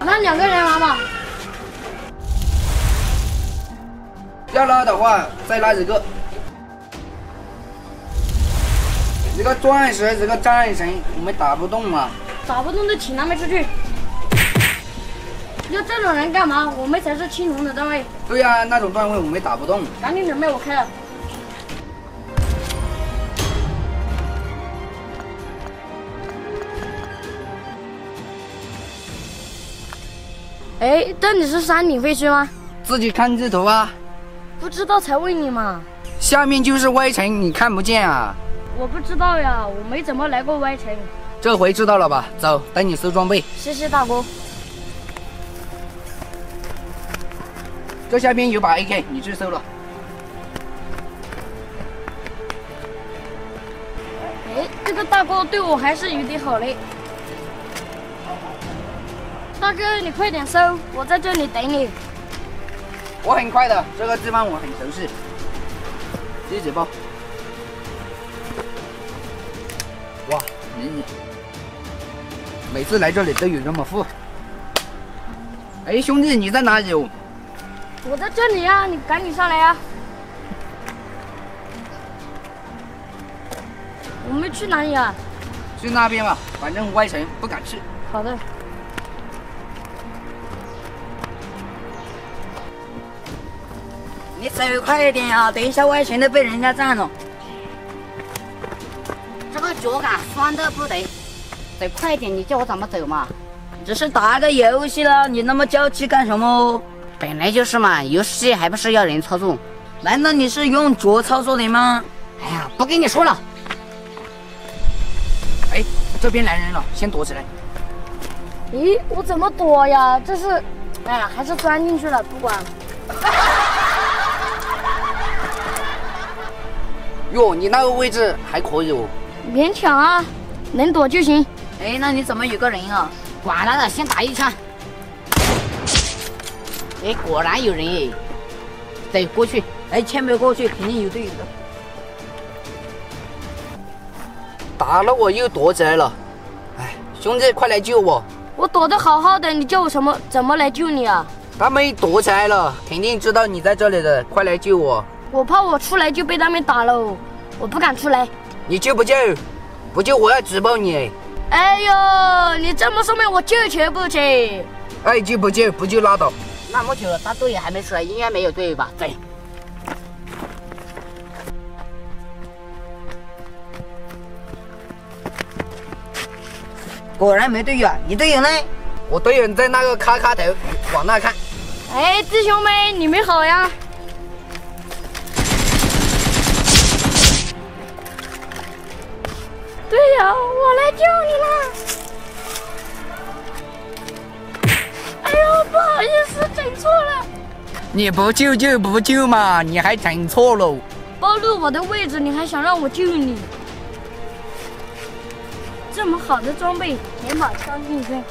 那两个人玩吧。要拉的话，再拉一个。一个钻石，一个战神，我们打不动啊！打不动就请他们出去。要这种人干嘛？我们才是青龙的段位。对呀、那种段位我们打不动。赶紧准备，我开了。哎，这里是山顶废墟吗？自己看地图啊，不知道才问你嘛。下面就是歪城，你看不见啊？我不知道呀，我没怎么来过歪城。这回知道了吧？走，带你搜装备。谢谢大哥。这下边有把 AK，你去搜了。哎，这个大哥对我还是有点好嘞。大哥，你快点收，我在这里等你。我很快的，这个地方我很熟悉。第几包？哇，美女！每次来这里都有这么富。哎，兄弟，你在哪里？我在这里呀、你赶紧上来呀、我们去哪里啊？去那边吧，反正外城不敢去。好的。你走快一点啊！等一下外城都被人家占了。这个脚杆酸的不得，得快点！你叫我怎么走嘛？只是打个游戏了，你那么娇气干什么？本来就是嘛，游戏还不是要人操作？难道你是用脚操作的吗？哎呀，不跟你说了。哎，这边来人了，先躲起来。咦，我怎么躲呀？这是，哎呀，还是钻进去了，不管了。哟，你那个位置还可以哦。勉强啊，能躲就行。哎，那你怎么有个人啊？管他的，先打一枪。哎，果然有人哎！走过去，哎，前面过去，肯定有队友的。打了我又躲起来了。哎，兄弟，快来救我！我躲得好好的，你叫我什么？怎么来救你啊？他们躲起来了，肯定知道你在这里的，快来救我！我怕我出来就被他们打喽，我不敢出来。你救不救？不救我要举报你！哎呦，你这么说明，我救全不救？爱救不救，不救拉倒。那么久了，他队友还没出来，应该没有队友吧？对。果然没队友啊！你队友呢？我队友在那个咔咔头，往那看。哎，弟兄们，你们好呀！对呀，我来救你啦。哎呦，不好意思，整错了，你不救就不救嘛，你还整错喽。暴露我的位置，你还想让我救你？这么好的装备，连把枪进身，